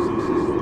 Susan.